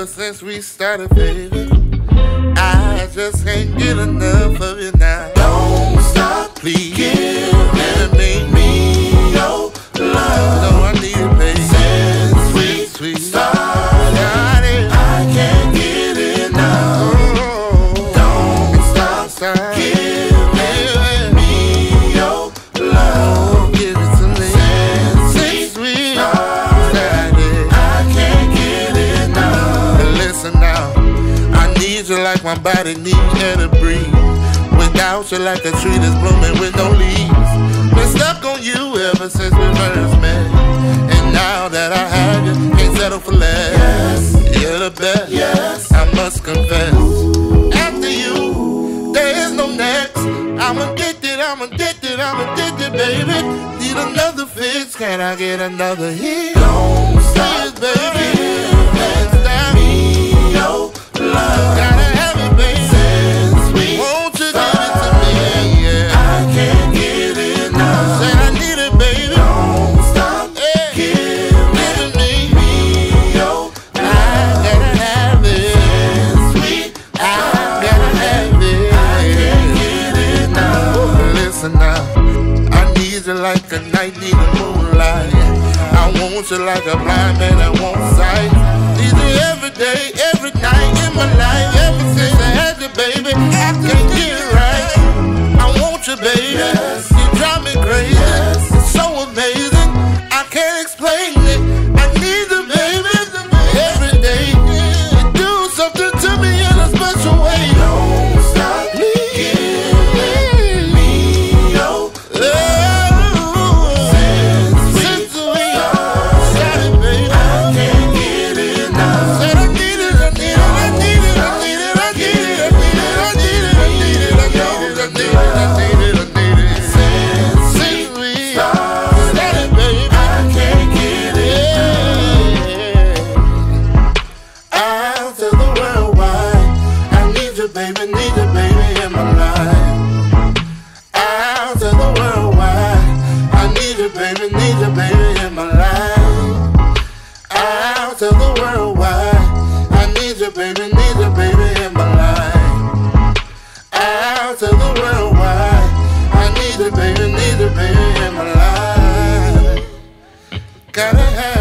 Ever since we started, baby, I just can't get enough of you now. needs you like my body needs air to breathe. Without you, like a tree that's blooming with no leaves. Been stuck on you ever since we first met. And now that I have you, can't settle for less. Yes. You're the best, yes. I must confess. After you, there is no next. I'm addicted, I'm addicted, I'm addicted, baby. Need another fix, can I get another hit? Don't stop, baby. Me, your love. I need you like a night needing moonlight. I want you like a blind man that wants sight. gotta have.